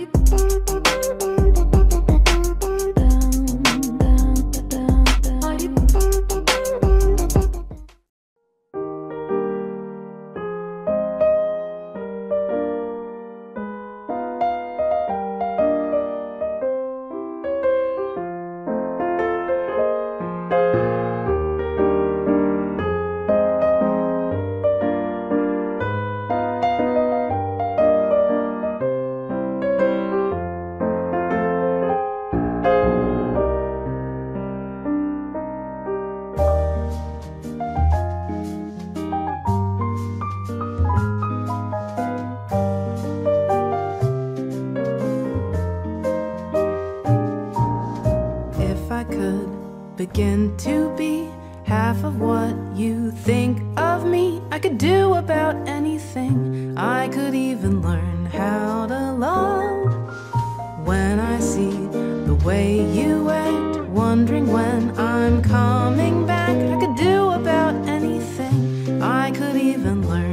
Música begin to be half of what you think of me. I could do about anything, I could even learn how to love. When I see the way you act, wondering when I'm coming back, I could do about anything, I could even learn.